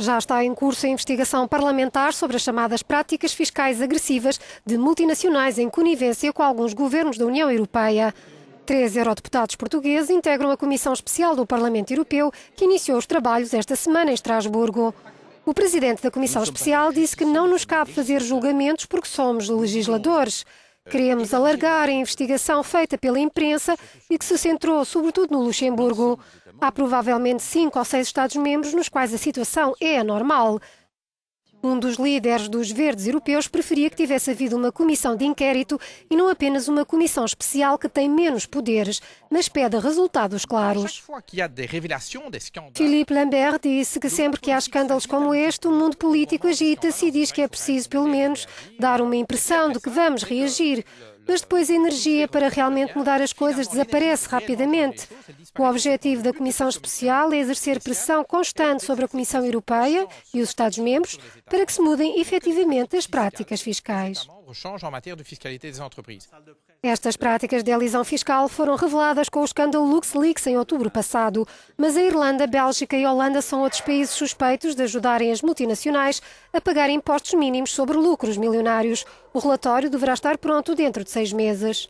Já está em curso a investigação parlamentar sobre as chamadas práticas fiscais agressivas de multinacionais em conivência com alguns governos da União Europeia. Três eurodeputados portugueses integram a Comissão Especial do Parlamento Europeu que iniciou os trabalhos esta semana em Estrasburgo. O presidente da Comissão Especial disse que não nos cabe fazer julgamentos porque somos legisladores. Queremos alargar a investigação feita pela imprensa e que se centrou sobretudo no Luxemburgo. Há provavelmente cinco ou seis Estados-membros nos quais a situação é anormal. Um dos líderes dos verdes europeus preferia que tivesse havido uma comissão de inquérito e não apenas uma comissão especial que tem menos poderes, mas pede resultados claros. Philippe Lambert disse que sempre que há escândalos como este, o mundo político agita-se e diz que é preciso, pelo menos, dar uma impressão de que vamos reagir mas depois a energia para realmente mudar as coisas desaparece rapidamente. O objetivo da Comissão Especial é exercer pressão constante sobre a Comissão Europeia e os Estados-membros para que se mudem efetivamente as práticas fiscais. Estas práticas de elisão fiscal foram reveladas com o escândalo LuxLeaks em outubro passado, mas a Irlanda, Bélgica e Holanda são outros países suspeitos de ajudarem as multinacionais a pagar impostos mínimos sobre lucros milionários. O relatório deverá estar pronto dentro de seis meses.